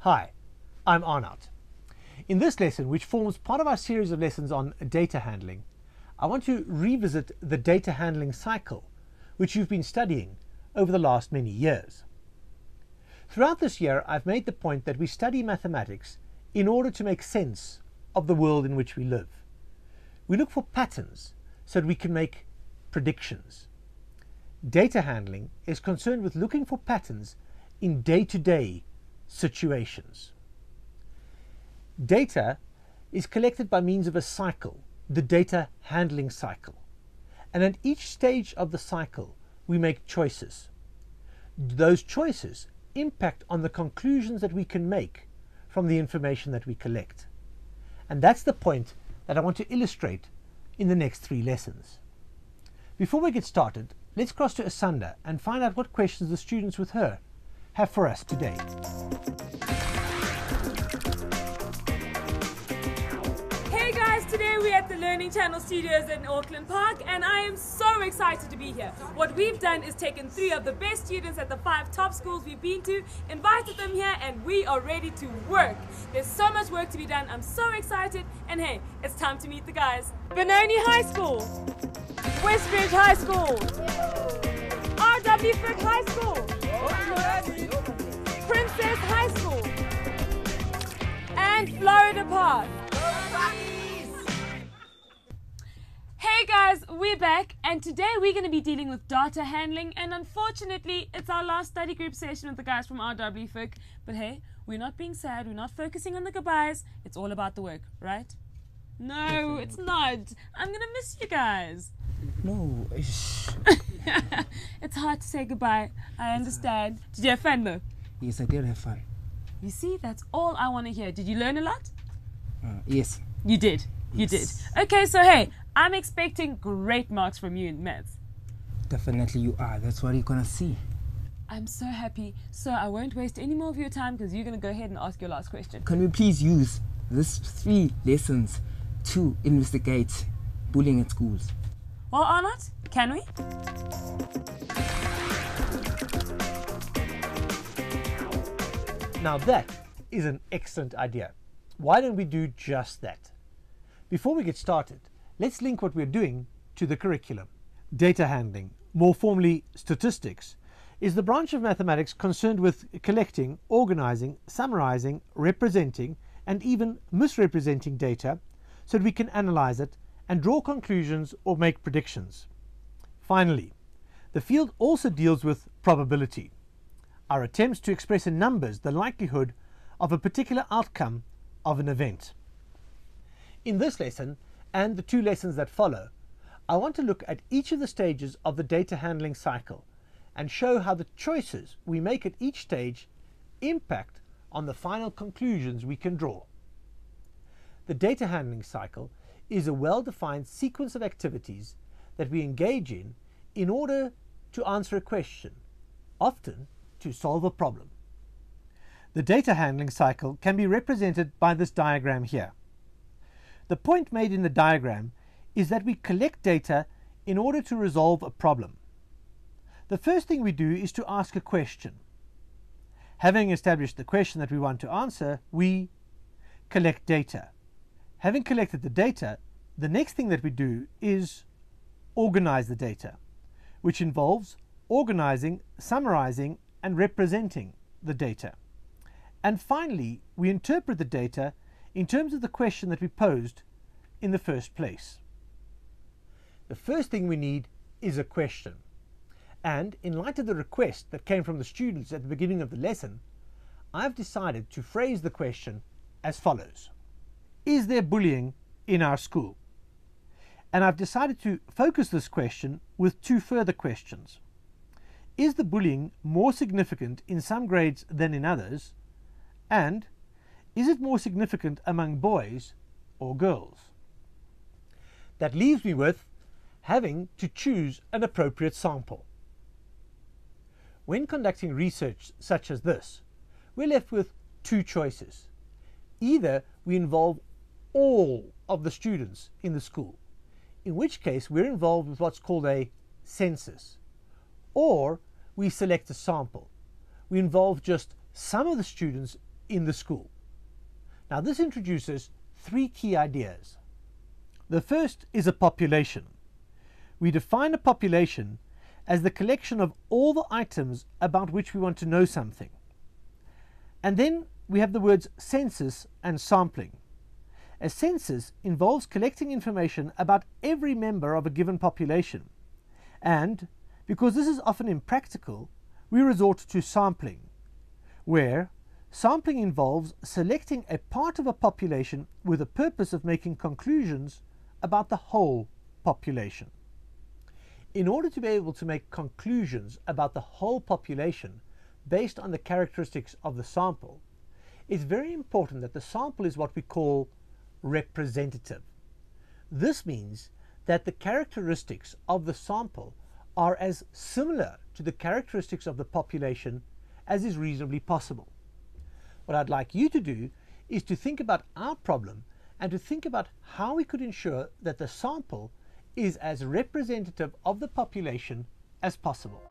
Hi, I'm Arnout. In this lesson, which forms part of our series of lessons on data handling, I want to revisit the data handling cycle, which you've been studying over the last many years. Throughout this year, I've made the point that we study mathematics in order to make sense of the world in which we live. We look for patterns so that we can make predictions. Data handling is concerned with looking for patterns in day to day situations. Data is collected by means of a cycle, the data handling cycle. And at each stage of the cycle, we make choices. Those choices impact on the conclusions that we can make from the information that we collect. And that's the point that I want to illustrate in the next three lessons. Before we get started, let's cross to Asanda and find out what questions the students with her have for us today. Today we're at the Learning Channel Studios in Auckland Park and I am so excited to be here. What we've done is taken three of the best students at the five top schools we've been to, invited them here and we are ready to work. There's so much work to be done, I'm so excited and hey, it's time to meet the guys. Benoni High School, Westridge High School, RW Frick High School, Princess High School, and Florida Park. Guys, we're back and today we're going to be dealing with data handling and unfortunately it's our last study group session with the guys from RW Frick. But hey, we're not being sad, we're not focusing on the goodbyes, it's all about the work, right? No, it's not. I'm going to miss you guys. No, it's hard to say goodbye. I understand. Did you have fun though? yes, I did have fun. You see, that's all I want to hear. Did you learn a lot? Uh, yes. You did. You Yes. did. Okay, so hey, I'm expecting great marks from you in maths. Definitely you are. That's what you're gonna see. I'm so happy. So I won't waste any more of your time because you're going to go ahead and ask your last question. Can we please use these three lessons to investigate bullying at schools? Well, Arnott, can we? Now that is an excellent idea. Why don't we do just that? Before we get started, let's link what we're doing to the curriculum. Data handling, more formally statistics, is the branch of mathematics concerned with collecting, organizing, summarizing, representing, and even misrepresenting data so that we can analyze it and draw conclusions or make predictions. Finally, the field also deals with probability our attempts to express in numbers the likelihood of a particular outcome of an event. In this lesson and the two lessons that follow, I want to look at each of the stages of the data handling cycle and show how the choices we make at each stage impact on the final conclusions we can draw. The data handling cycle is a well defined sequence of activities that we engage in in order to answer a question, often to solve a problem. The data handling cycle can be represented by this diagram here. The point made in the diagram is that we collect data in order to resolve a problem. The first thing we do is to ask a question. Having established the question that we want to answer, we collect data. Having collected the data, the next thing that we do is organize the data, which involves organizing, summarizing, and representing the data. And finally, we interpret the data in terms of the question that we posed in the first place. The first thing we need is a question. And in light of the request that came from the students at the beginning of the lesson, I've decided to phrase the question as follows Is there bullying in our school? And I've decided to focus this question with two further questions. Is the bullying more significant in some grades than in others? And is it more significant among boys or girls? That leaves me with having to choose an appropriate sample. When conducting research such as this, we're left with two choices. Either we involve all of the students in the school, in which case we're involved with what's called a census, or we select a sample. We involve just some of the students in the school. Now, this introduces three key ideas. The first is a population. We define a population as the collection of all the items about which we want to know something. And then we have the words census and sampling. A census involves collecting information about every member of a given population. And because this is often impractical, we resort to sampling, where sampling involves selecting a part of a population with the purpose of making conclusions about the whole population. In order to be able to make conclusions about the whole population based on the characteristics of the sample, it's very important that the sample is what we call representative. This means that the characteristics of the sample are as similar to the characteristics of the population as is reasonably possible. What I'd like you to do is to think about our problem and to think about how we could ensure that the sample is as representative of the population as possible.